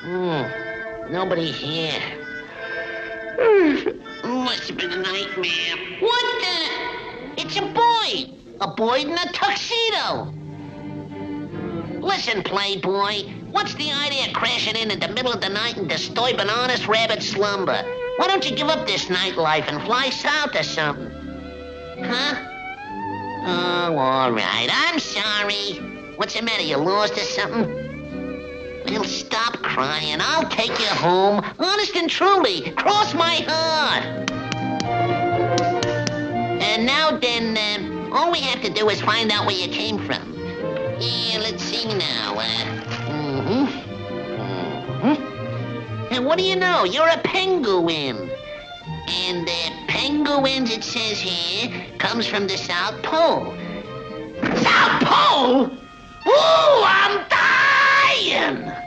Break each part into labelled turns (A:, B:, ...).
A: Hmm. Nobody's here. Must have been a nightmare. What the? It's a boy. A boy in a tuxedo. Listen, Playboy. What's the idea of crashing in in the middle of the night and disturbing honest rabbit slumber? Why don't you give up this nightlife and fly south or something? Huh? Oh, all right. I'm sorry. What's the matter? You lost or something? Crying. I'll take you home. Honest and truly. Cross my heart. And now then, uh, all we have to do is find out where you came from. Yeah, let's see now. Uh, mm-hmm. Mm-hmm. And what do you know? You're a penguin. And uh, penguins, it says here, comes from the South Pole. South Pole? Ooh, I'm dying!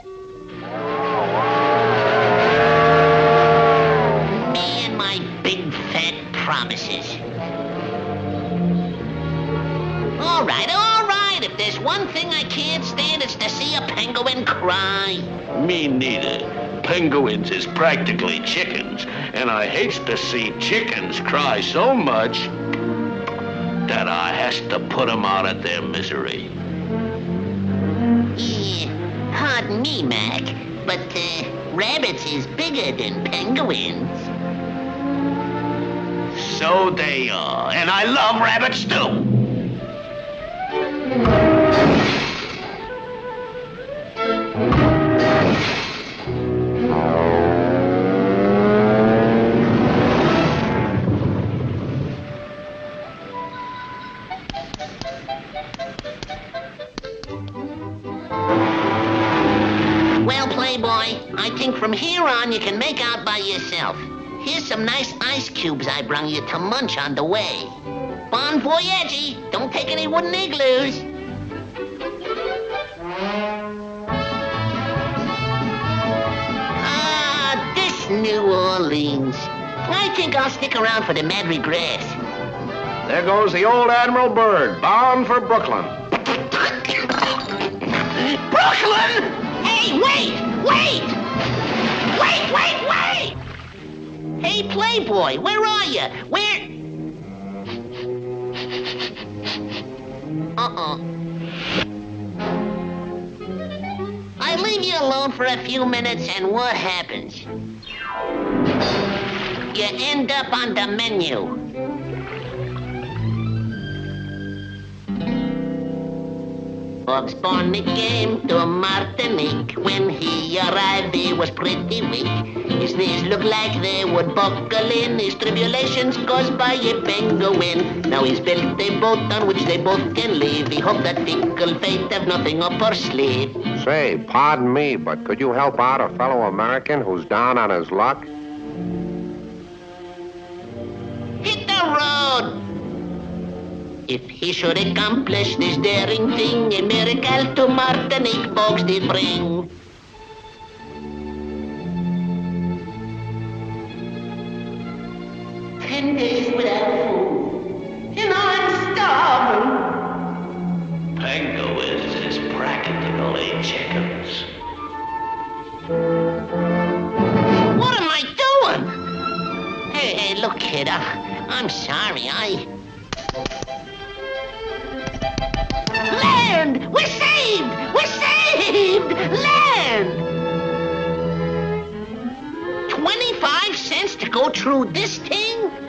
A: Thing I can't stand, is to see a penguin cry.
B: Me neither. Penguins is practically chickens, and I hates to see chickens cry so much that I has to put 'em out of their misery.
A: Yeah, pardon me, Mac, but uh, rabbits is bigger than penguins.
B: So they are, and I love rabbits too.
A: Here on you can make out by yourself. Here's some nice ice cubes I brung you to munch on the way. Bon voyage! Don't take any wooden igloos. Ah, this New Orleans. I think I'll stick around for the Mardi Gras.
C: There goes the old Admiral Byrd, bound for. Brooklyn!
A: Playboy, where are you? Where? Uh-uh. I leave you alone for a few minutes, and what happens? You end up on the menu. Bugs Bunny came to Martinique. When he arrived, he was pretty weak. His knees looked like they would buckle in. His tribulations caused by a penguin. Now he's built a boat on which they both can live. He hoped that fickle fate have nothing up her sleeve.
C: Say, pardon me, but could you help out a fellow American who's down on his luck?
A: Hit the road! If he should accomplish this daring thing, a miracle to Martinique folks did bring. Ten days without food, and I'm starving.
B: Penguins is practically chickens.
A: What am I doing? Hey, hey, look, kid, I, I'm sorry, I... Land! We're saved! We're saved! Land! 25 cents to go through this thing?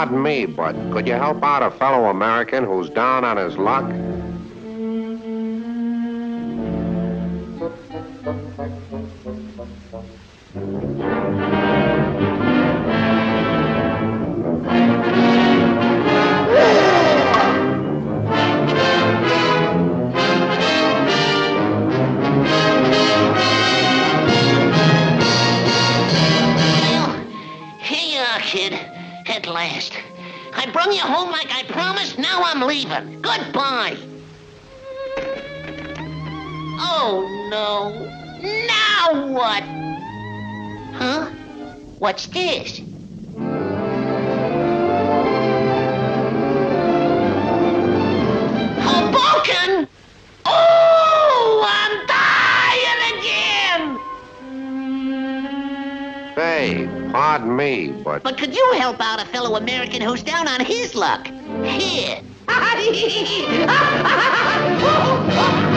C: Pardon me, but could you help out a fellow American who's down on his luck?
A: Brung you home like I promised. Now I'm leaving. Goodbye. Oh, no. Now what? Huh? What's this?
C: Say, pardon me, but
A: But could you help out a fellow American who's down on his luck? Here.